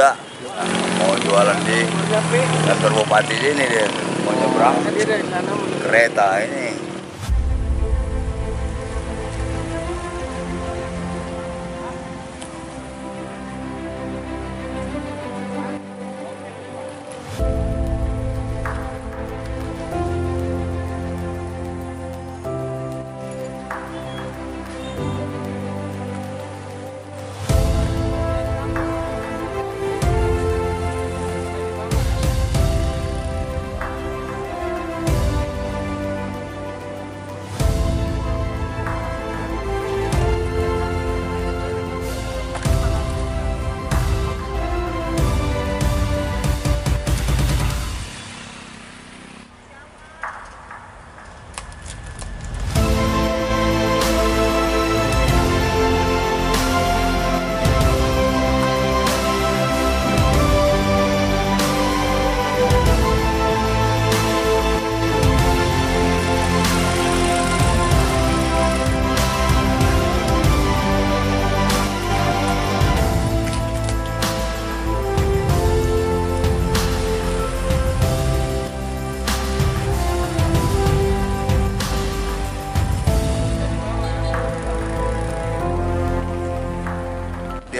rujak mau jualan di kantor bupati sini dia. Mau nyebrang. Kereta ini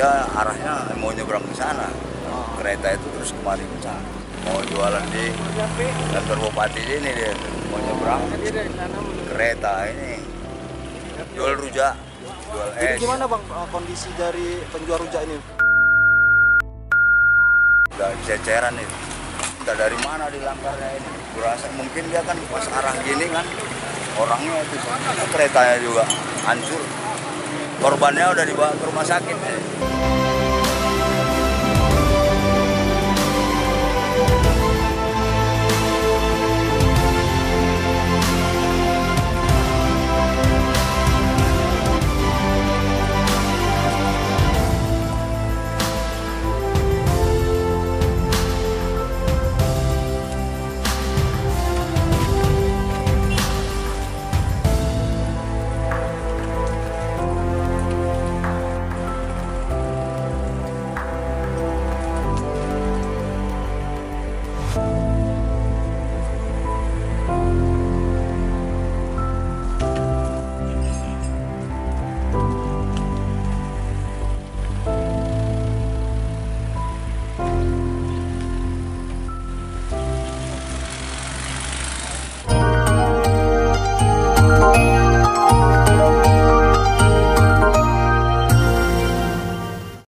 dia arahnya mau nyebrang ke sana. Kereta itu terus kemari ke sana. Mau jualan di kantor bupati sini dia. Mau nyebrang kereta ini. Jual rujak jual Jadi es. gimana bang uh, kondisi dari penjual rujak ini? udah ceceran itu. Entah dari mana dilanggarnya ini. Berasa mungkin dia kan pas arah gini kan orangnya itu keretanya juga hancur korbannya udah dibawa ke rumah sakit eh.